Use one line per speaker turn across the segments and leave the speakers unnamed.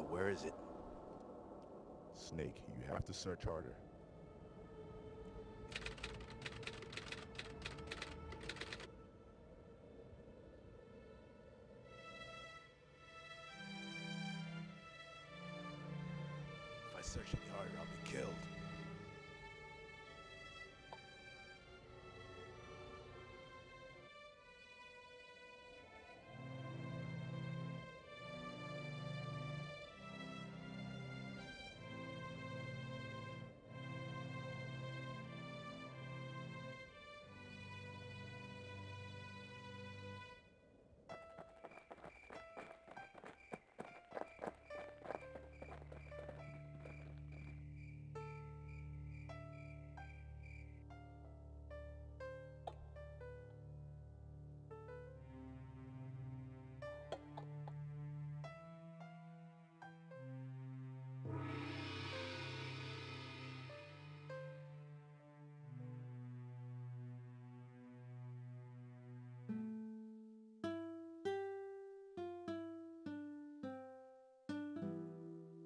Where is it?
Snake, you have to search harder.
If I search any harder, I'll be killed.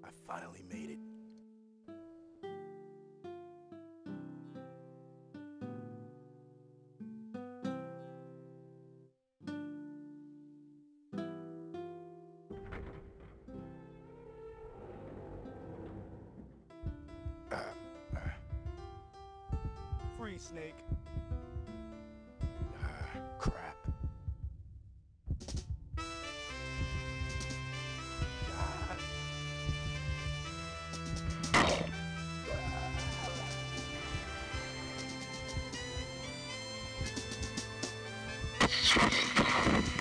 I finally made it.
Free Snake.
Ah. Ah. Ah.